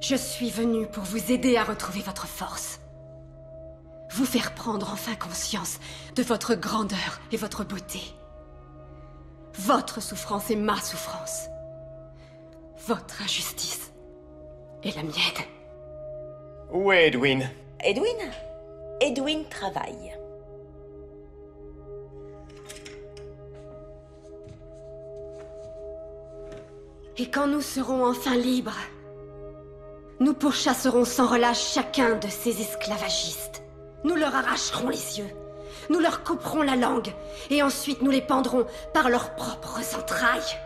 Je suis venue pour vous aider à retrouver votre force. Vous faire prendre enfin conscience de votre grandeur et votre beauté. Votre souffrance est ma souffrance. Votre injustice est la mienne. Où est Edwin? Edwin? Edwin travaille. Et quand nous serons enfin libres, nous pourchasserons sans relâche chacun de ces esclavagistes. Nous leur arracherons les yeux, nous leur couperons la langue, et ensuite nous les pendrons par leurs propres entrailles.